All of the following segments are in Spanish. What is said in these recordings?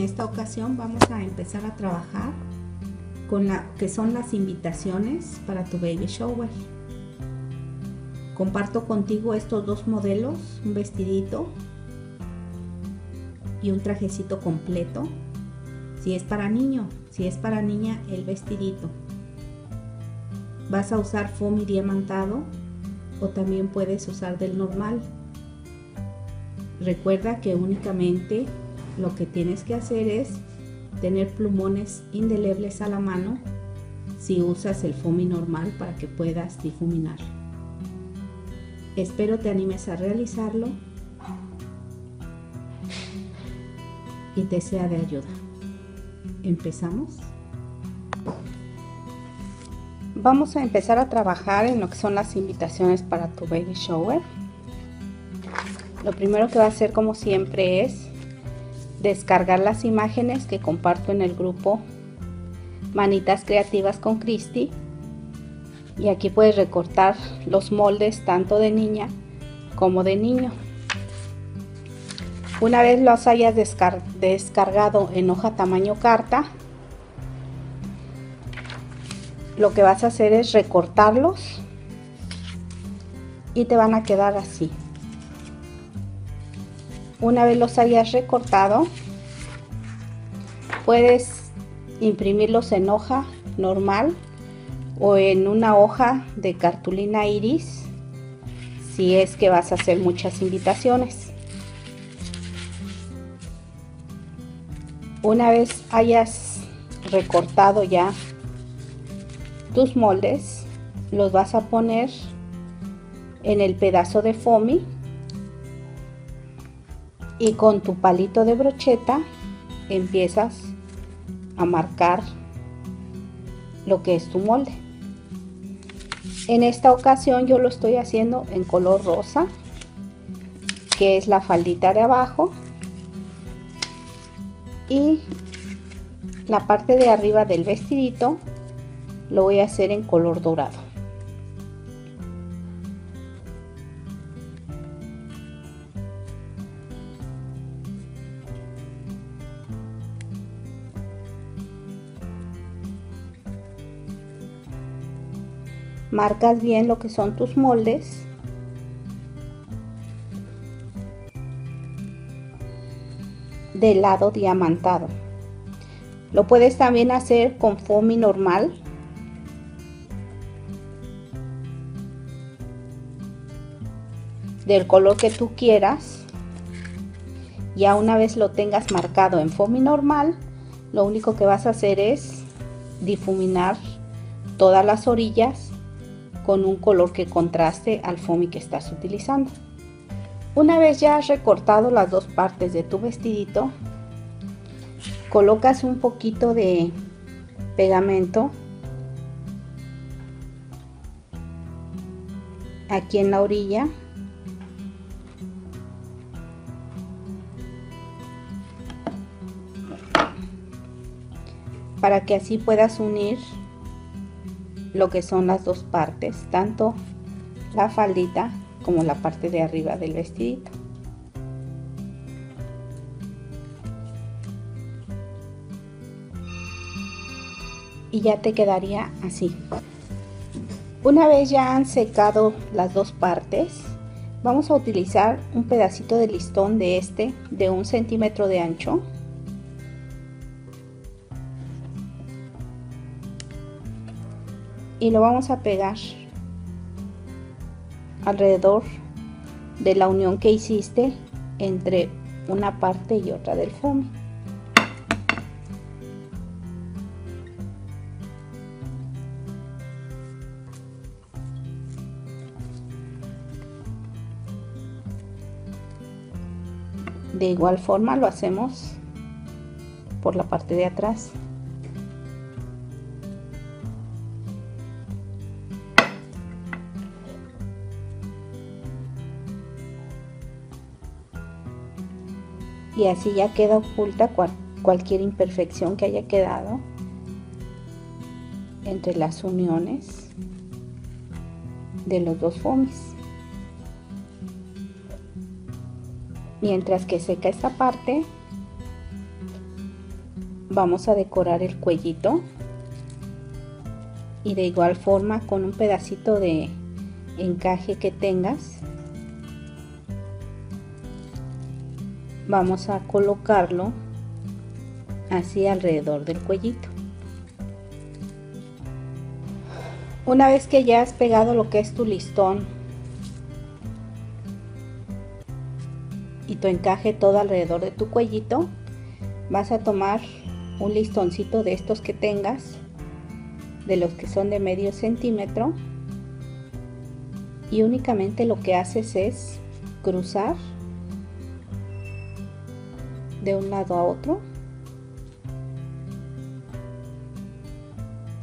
en esta ocasión vamos a empezar a trabajar con la que son las invitaciones para tu baby shower. Comparto contigo estos dos modelos, un vestidito y un trajecito completo. Si es para niño, si es para niña, el vestidito. Vas a usar foamy diamantado o también puedes usar del normal. Recuerda que únicamente lo que tienes que hacer es tener plumones indelebles a la mano si usas el foamy normal para que puedas difuminar. Espero te animes a realizarlo y te sea de ayuda. ¿Empezamos? Vamos a empezar a trabajar en lo que son las invitaciones para tu baby shower. Lo primero que va a hacer como siempre es descargar las imágenes que comparto en el grupo Manitas Creativas con Cristi. Y aquí puedes recortar los moldes tanto de niña como de niño. Una vez los hayas descargado en hoja tamaño carta, lo que vas a hacer es recortarlos y te van a quedar así. Una vez los hayas recortado, puedes imprimirlos en hoja normal o en una hoja de cartulina iris si es que vas a hacer muchas invitaciones. Una vez hayas recortado ya tus moldes, los vas a poner en el pedazo de foamy y con tu palito de brocheta empiezas a marcar lo que es tu molde. En esta ocasión yo lo estoy haciendo en color rosa, que es la faldita de abajo. Y la parte de arriba del vestidito lo voy a hacer en color dorado. Marcas bien lo que son tus moldes. Del lado diamantado. Lo puedes también hacer con foamy normal. Del color que tú quieras. Ya una vez lo tengas marcado en foamy normal lo único que vas a hacer es difuminar todas las orillas con un color que contraste al foamy que estás utilizando. Una vez ya has recortado las dos partes de tu vestidito, colocas un poquito de pegamento aquí en la orilla para que así puedas unir lo que son las dos partes, tanto la faldita como la parte de arriba del vestidito. Y ya te quedaría así. Una vez ya han secado las dos partes, vamos a utilizar un pedacito de listón de este de un centímetro de ancho y lo vamos a pegar alrededor de la unión que hiciste entre una parte y otra del foamy. De igual forma lo hacemos por la parte de atrás. Y así ya queda oculta cualquier imperfección que haya quedado entre las uniones de los dos foamies. Mientras que seca esta parte, vamos a decorar el cuellito y de igual forma con un pedacito de encaje que tengas vamos a colocarlo así alrededor del cuellito. Una vez que ya has pegado lo que es tu listón y tu encaje todo alrededor de tu cuellito vas a tomar un listoncito de estos que tengas, de los que son de medio centímetro, y únicamente lo que haces es cruzar de un lado a otro.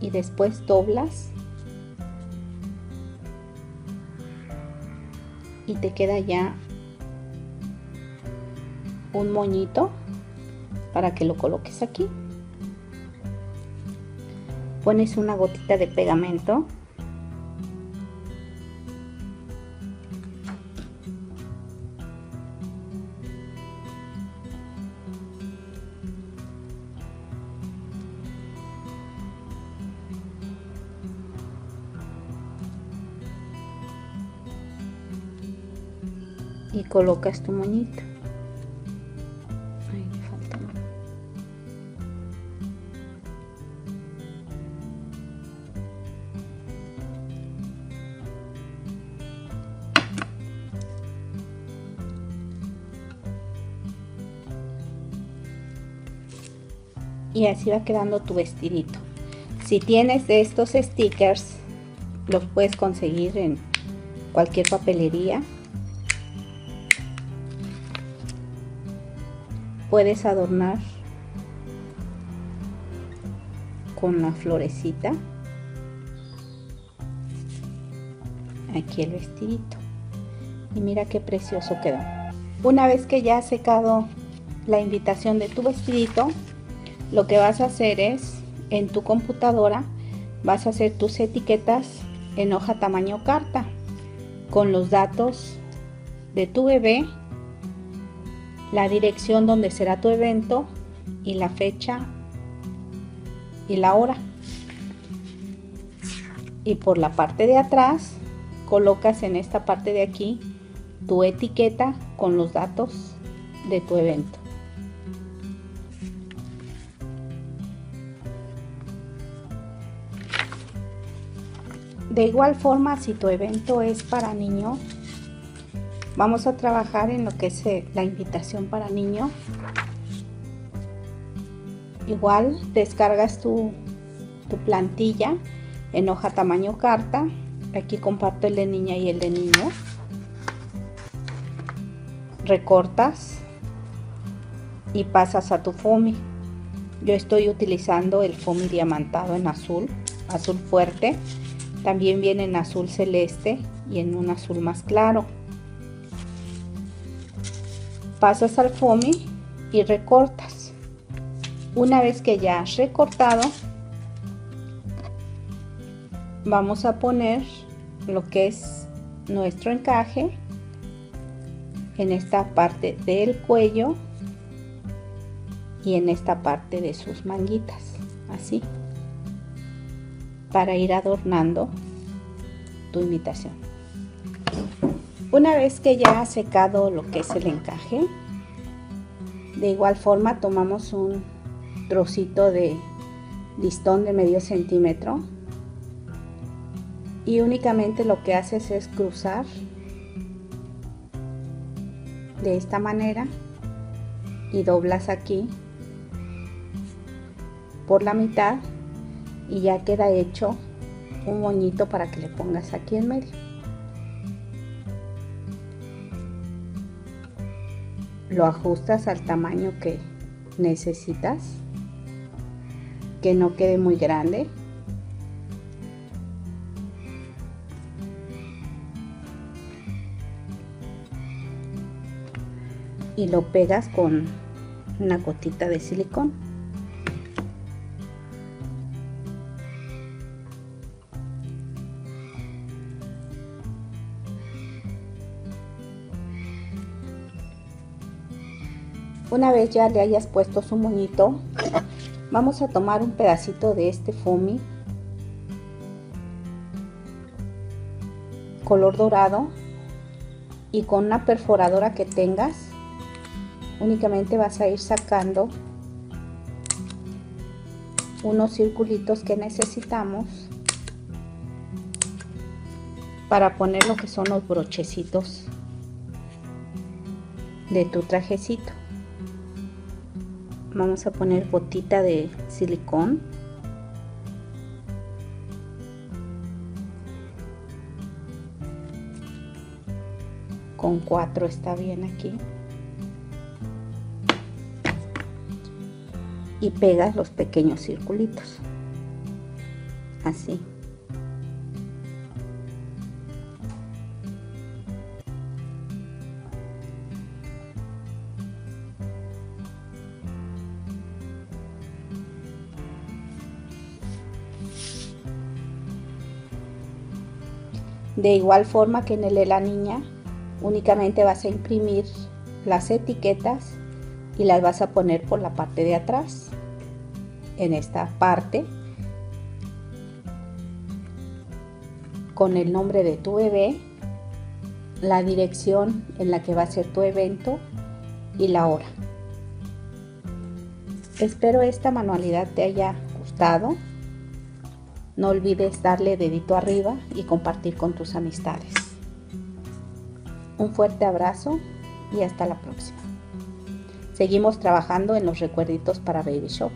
Y después doblas. Y te queda ya un moñito para que lo coloques aquí. Pones una gotita de pegamento y colocas tu moñito. Y así va quedando tu vestidito. Si tienes estos stickers los puedes conseguir en cualquier papelería puedes adornar con la florecita. Aquí el vestidito. Y mira qué precioso quedó. Una vez que ya ha secado la invitación de tu vestidito lo que vas a hacer es en tu computadora vas a hacer tus etiquetas en hoja tamaño carta con los datos de tu bebé, la dirección donde será tu evento y la fecha y la hora. Y por la parte de atrás colocas en esta parte de aquí tu etiqueta con los datos de tu evento. De igual forma, si tu evento es para niño, vamos a trabajar en lo que es eh, la invitación para niño. Igual descargas tu, tu plantilla en hoja tamaño carta. Aquí comparto el de niña y el de niño. Recortas y pasas a tu foamy. Yo estoy utilizando el foamy diamantado en azul, azul fuerte también viene en azul celeste y en un azul más claro. Pasas al foamy y recortas. Una vez que ya has recortado, vamos a poner lo que es nuestro encaje en esta parte del cuello y en esta parte de sus manguitas, así para ir adornando tu imitación. Una vez que ya ha secado lo que es el encaje, de igual forma tomamos un trocito de listón de medio centímetro y únicamente lo que haces es cruzar de esta manera y doblas aquí por la mitad y ya queda hecho un moñito para que le pongas aquí en medio. Lo ajustas al tamaño que necesitas, que no quede muy grande. Y lo pegas con una gotita de silicón. Una vez ya le hayas puesto su moñito, vamos a tomar un pedacito de este foamy color dorado y con una perforadora que tengas únicamente vas a ir sacando unos circulitos que necesitamos para poner lo que son los brochecitos de tu trajecito vamos a poner botita de silicón. Con cuatro está bien aquí. Y pegas los pequeños circulitos. Así De igual forma que en el de la niña, únicamente vas a imprimir las etiquetas y las vas a poner por la parte de atrás. En esta parte, con el nombre de tu bebé, la dirección en la que va a ser tu evento y la hora. Espero esta manualidad te haya gustado. No olvides darle dedito arriba y compartir con tus amistades. Un fuerte abrazo y hasta la próxima. Seguimos trabajando en los recuerditos para Baby Shop.